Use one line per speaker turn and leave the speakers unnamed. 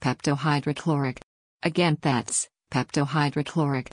peptohydrochloric. Again, that's peptohydrochloric.